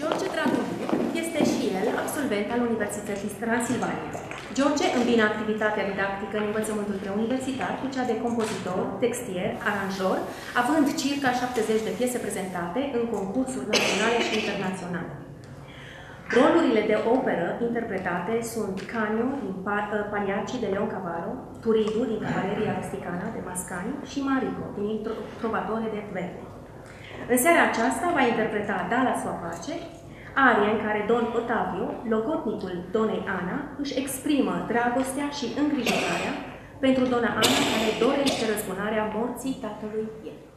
George Dragomiu este și el absolvent al Universității Transilvania. George îmbină activitatea didactică în învățământul preuniversitar cu cea de compozitor, textier, aranjor, având circa 70 de piese prezentate în concursuri naționale și internaționale. Rolurile de operă interpretate sunt Canio din Pagliacci de Leon Cavallo, Turidu din Cavaleria Rusticana de Mascani și Marico din Trovatore de Verdi. În seara aceasta va interpreta Dalla sua pace, aria în care Don Otavio, logotnicul Donei Ana, își exprimă dragostea și îngrijorarea pentru Dona Ana care dorește răzbunarea morții tatălui ei.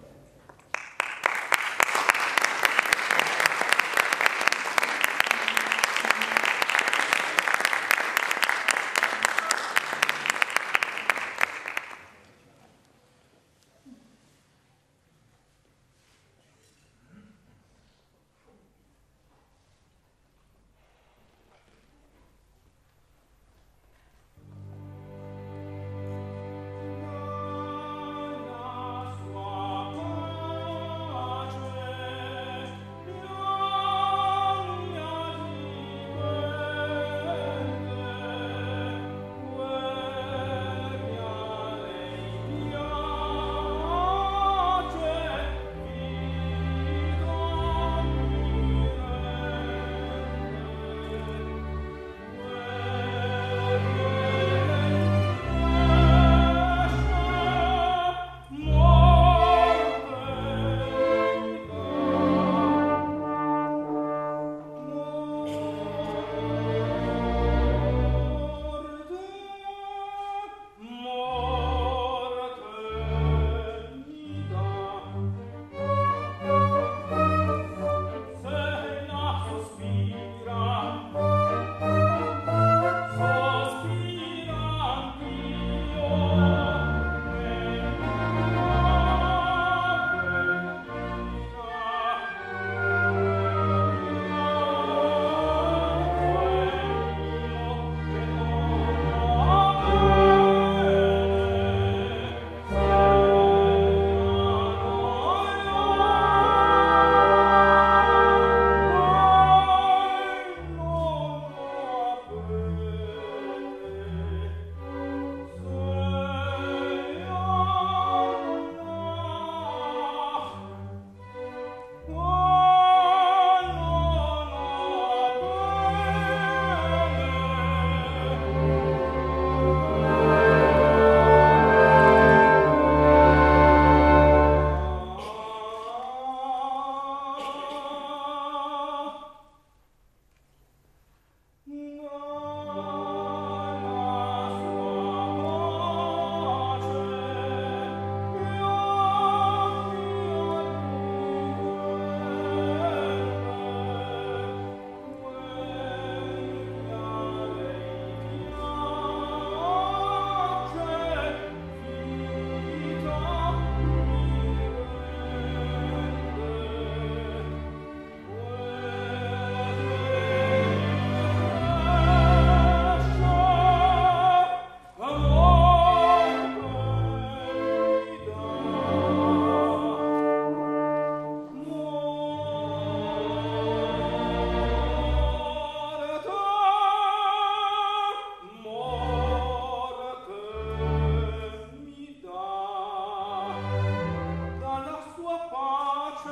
pace,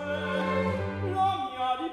la mia di